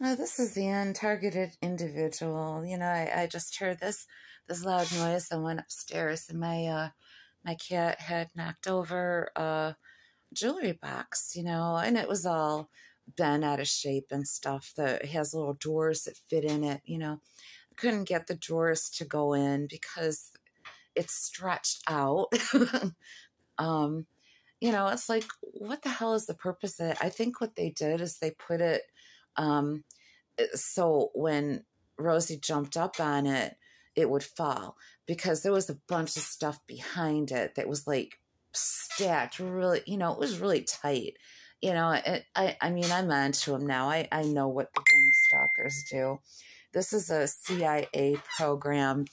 This is the untargeted individual. You know, I, I just heard this this loud noise and went upstairs, and my uh, my cat had knocked over a jewelry box. You know, and it was all bent out of shape and stuff. That has little drawers that fit in it. You know, I couldn't get the drawers to go in because it's stretched out. um, you know, it's like, what the hell is the purpose of it? I think what they did is they put it um, so when Rosie jumped up on it, it would fall because there was a bunch of stuff behind it that was like stacked really, you know, it was really tight. You know, it, I, I mean, I'm onto them now. I, I know what the gang stalkers do. This is a CIA program,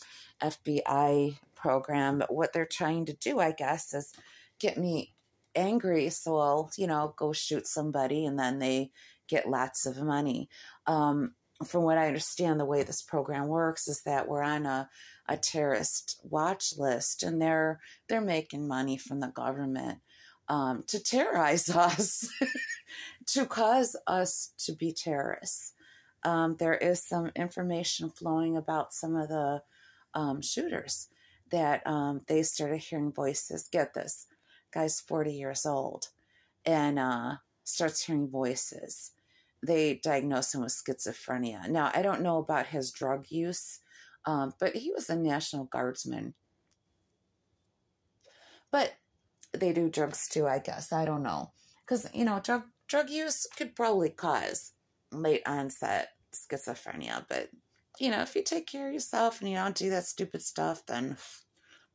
FBI program. What they're trying to do, I guess, is get me angry so I'll, you know, go shoot somebody and then they get lots of money. Um, from what I understand, the way this program works is that we're on a, a terrorist watch list and they're they're making money from the government um, to terrorize us, to cause us to be terrorists. Um, there is some information flowing about some of the um, shooters that um, they started hearing voices. Get this, guy's 40 years old and uh, starts hearing voices. They diagnosed him with schizophrenia. Now, I don't know about his drug use, um, but he was a National Guardsman. But they do drugs too, I guess. I don't know. Because, you know, drug, drug use could probably cause late onset schizophrenia. But, you know, if you take care of yourself and you don't do that stupid stuff, then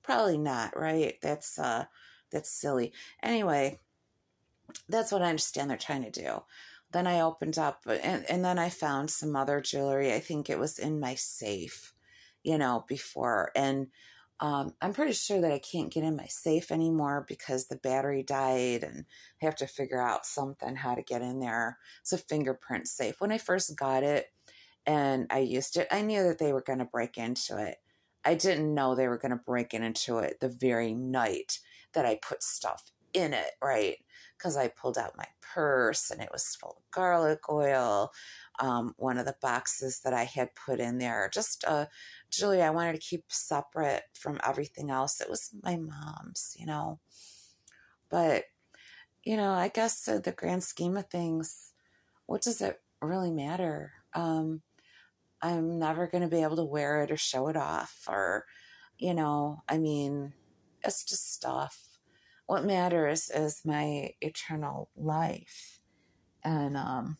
probably not, right? That's, uh, that's silly. Anyway, that's what I understand they're trying to do. Then I opened up and, and then I found some other jewelry. I think it was in my safe, you know, before. And um, I'm pretty sure that I can't get in my safe anymore because the battery died and I have to figure out something how to get in there. It's a fingerprint safe. When I first got it and I used it, I knew that they were going to break into it. I didn't know they were going to break into it the very night that I put stuff in it, right? Because I pulled out my purse and it was full of garlic oil. Um, one of the boxes that I had put in there, just uh, Julie, I wanted to keep separate from everything else. It was my mom's, you know. But, you know, I guess uh, the grand scheme of things, what does it really matter? Um, I'm never going to be able to wear it or show it off or, you know, I mean, it's just stuff. What matters is my eternal life. And um,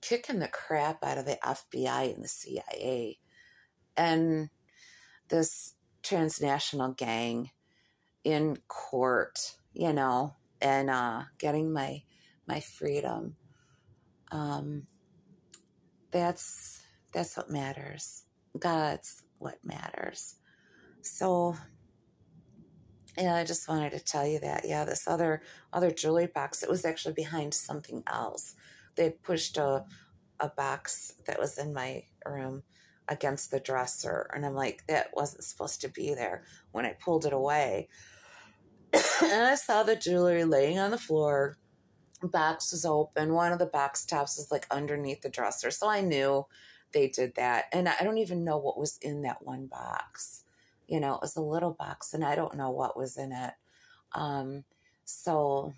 kicking the crap out of the FBI and the CIA and this transnational gang in court, you know, and uh, getting my my freedom. Um, that's that's what matters. God's what matters. So yeah, I just wanted to tell you that. Yeah, this other other jewelry box, it was actually behind something else. They pushed a a box that was in my room against the dresser, and I'm like, that wasn't supposed to be there. When I pulled it away, and I saw the jewelry laying on the floor. Box was open. One of the box tops was like underneath the dresser, so I knew they did that. And I don't even know what was in that one box you know, it was a little box and I don't know what was in it. Um, so,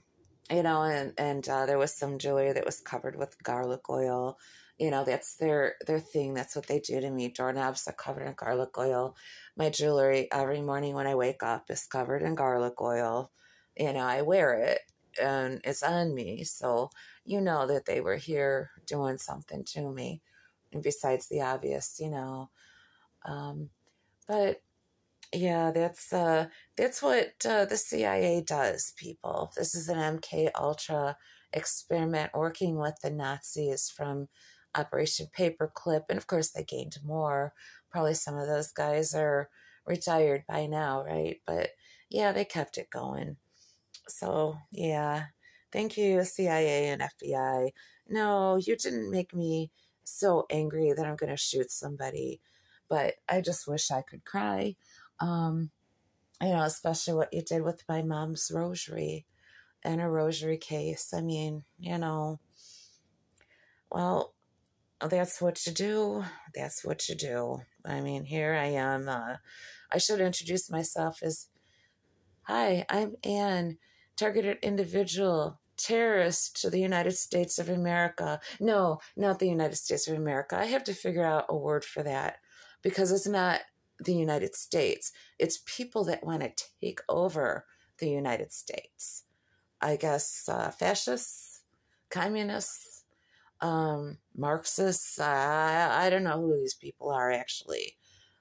you know, and, and uh, there was some jewelry that was covered with garlic oil. You know, that's their their thing. That's what they do to me. Doorknobs are covered in garlic oil. My jewelry every morning when I wake up is covered in garlic oil. You know, I wear it and it's on me. So you know that they were here doing something to me. And besides the obvious, you know. Um, but yeah, that's uh, that's what uh, the CIA does, people. This is an MK Ultra experiment working with the Nazis from Operation Paperclip, and of course they gained more. Probably some of those guys are retired by now, right? But yeah, they kept it going. So yeah, thank you CIA and FBI. No, you didn't make me so angry that I'm going to shoot somebody, but I just wish I could cry. Um, you know, especially what you did with my mom's rosary and a rosary case. I mean, you know, well, that's what you do. That's what you do. I mean, here I am. Uh, I should introduce myself as Hi, I'm Anne, targeted individual, terrorist to the United States of America. No, not the United States of America. I have to figure out a word for that because it's not the United States. It's people that want to take over the United States. I guess uh, fascists, communists, um, Marxists. I, I don't know who these people are actually.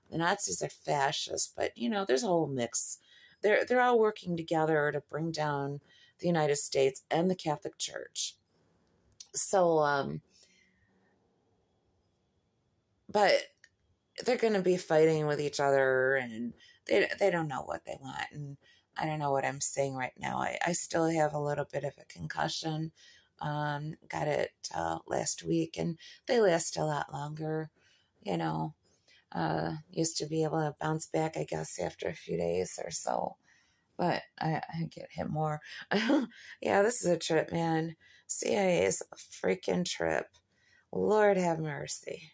The Nazis are fascists, but you know, there's a whole mix. They're they're all working together to bring down the United States and the Catholic Church. So, um, but they're going to be fighting with each other, and they they don't know what they want, and I don't know what I'm saying right now. I, I still have a little bit of a concussion. Um, got it uh, last week, and they last a lot longer. You know, uh, used to be able to bounce back, I guess, after a few days or so, but I, I get hit more. yeah, this is a trip, man. CIA is a freaking trip. Lord have mercy.